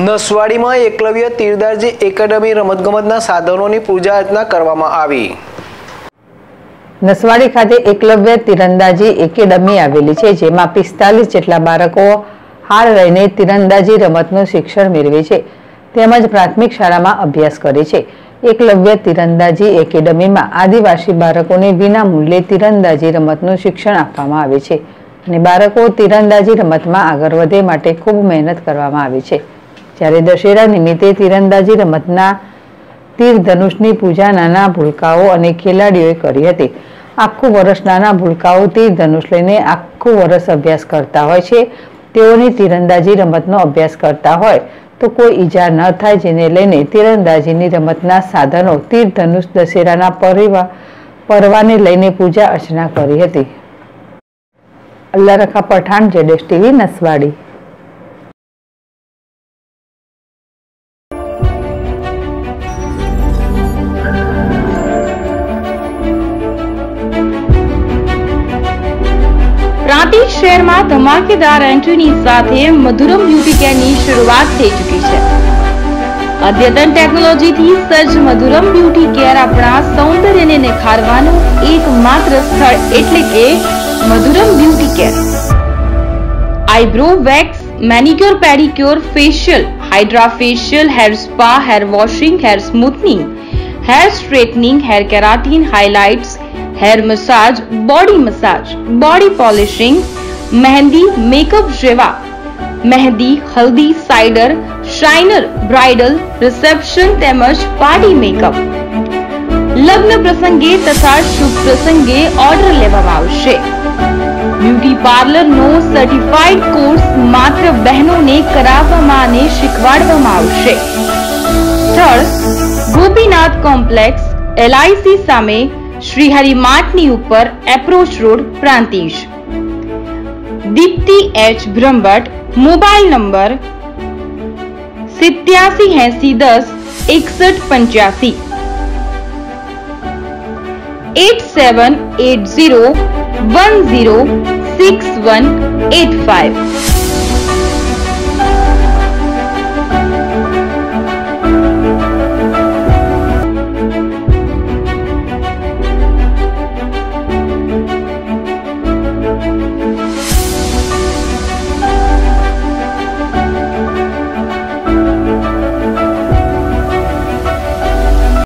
નસવાડીમાં Eklavya તીરદારજી academy રમતગમતના સાધનોની પૂજા અર્ચના કરવામાં આવી. નસવાડી ખાતે એકલવ્ય તીરંદાજી એકેડમી આવેલી છે, જેમાં પિસ્તાલીસ જેટલા બાળકો હાર રહીને તીરંદાજી રમતનું શિક્ષણ મેળવે છે. તેમજ પ્રાથમિક શાળામાં અભ્યાસ કરે છે. એકલવ્ય તીરંદાજી એકેડમીમાં આદિવાસી બાળકોને વિના મૂલ્યે તીરંદાજી રમતનું શિક્ષણ આપવામાં આવે છે અને બાળકો તીરંદાજી રમતમાં આગળ વધે માટે ખૂબ મહેનત કરવામાં આવે છે. જ્યારે દશેરા નિમિત્તે તીરંદાજી રમતના તીર ધનુષની પૂજા નાના ભૂલકાઓ અને ખેલાડીઓએ કરી હતી. આખું વર્ષ નાના ભૂલકાઓ તીર ધનુષ લઈને આખું વર્ષ અભ્યાસ કરતા હોય છે. તેઓની તીરંદાજી રમતનો અભ્યાસ કરતા હોય. તો કોઈ ઈજા ન થાય જેને લઈને તીરંદાજીની રમતના સાધનો તીર ધનુષ દશેરાના પરિવા, પરવાને લઈને પૂજા અર્ચના કરી હતી. અલ્લારખા પઠાણ, જેડેશ ટીવી, નસવાડી. પ્રાંતિજ શહેરમાં ધમાકેદાર એન્ટ્રીની સાથે મધુરમ બ્યુટી કેરની શરૂઆત થઈ ચૂકી છે. અદ્યતન ટેકનોલોજીથી સજ્જ મધુરમ બ્યુટી કેર આપણા સૌંદર્યને નિખારવાનું એકમાત્ર સ્થળ એટલે કે Madhuram beauty care eyebrow wax manicure pedicure facial hydra facial hair spa hair washing hair smoothening hair straightening hair keratin highlights hair massage body massage body polishing mehndi makeup જેવા મહેંદી હલ્દી સાઇડર શાઇનર bridal reception તેમજ party makeup લગ્ન પ્રસંગે તથા શુભ પ્રસંગે order લેવામાં આવશે બ્યુટી પાર્લરનો સર્ટિફાઈડ કોર્સ માત્ર બહેનોને કરાવવામાં અને શીખવાડવામાં આવશે સ્થળ ગોપીનાથ કોમ્પ્લેક્સ એલઆઈસી સામે શ્રીહરિ માર્ટની ઉપર approach road Prantij Deepti H Brahmbhatt mobile number સિત્યાસી એસી દસ એકસઠ પંચ્યાસી eight seven eight zero one zero six one eight five